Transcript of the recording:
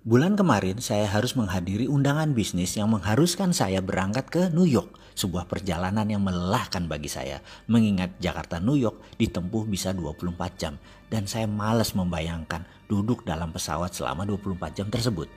Bulan kemarin saya harus menghadiri undangan bisnis yang mengharuskan saya berangkat ke New York, sebuah perjalanan yang melelahkan bagi saya. Mengingat Jakarta New York ditempuh bisa 24 jam dan saya malas membayangkan duduk dalam pesawat selama 24 jam tersebut.